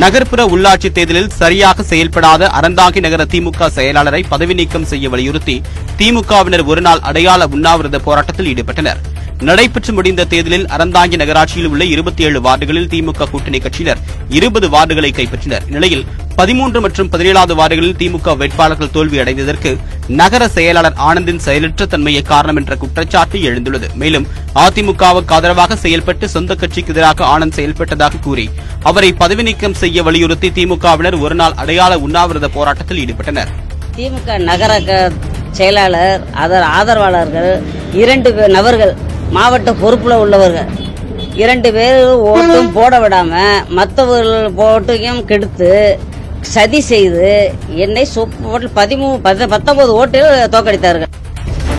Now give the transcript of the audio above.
நகர்ப்புற உள்ளாட்சி தேர்தலில் சரியாக செயல்படாத அறந்தாங்கி நகர திமுக செயலாளரை பதவி நீக்கம் செய்ய வலியுறுத்தி திமுகவினர் ஒருநாள் அடையாள உண்ணாவிரத போராட்டத்தில் ஈடுபட்டனர். நடைபெற்று முடிந்த தேர்தலில் அறந்தாங்கி நகராட்சியில் உள்ள இருபத்தி ஏழு வார்டுகளில் திமுக கூட்டணி கட்சியினர் இருபது வார்டுகளை கைப்பற்றினர். இந்நிலையில் பதிமூன்று மற்றும் பதினேழாவது வார்டுகளில் திமுக வேட்பாளர்கள் தோல்வி அடைந்ததற்கு நகர செயலாளர் ஆனந்தின் செயலற்ற தன்மையே காரணம் என்ற குற்றச்சாட்டு எழுந்துள்ளது. மேலும் அதிமுகவுக்கு ஆதரவாக செயல்பட்டு சொந்த கட்சிக்கு எதிராக ஆனந்த் செயல்பட்டதாக கூறி அவரை பதவி நீக்கம் செய்ய வலியுறுத்தி திமுகவினர் ஒருநாள் அடையாள உண்ணாவிரத போராட்டத்தில் ஈடுபட்டனர். திமுக நகர செயலாளர் அதர் ஆதரவாளர்கள் இரண்டு பேர் நபர்கள் மாவட்ட பொறுப்புல உள்ளவர்கள் இரண்டு பேர் ஓட்டும் போட விடாம மற்றவர்கள் ஓட்டையும் கெடுத்து சதி செய்து என்னை சொப்பு ஓட்டில் பதிமூணு பத்தொன்பது ஓட்டில் தோக்கடித்தார்கள்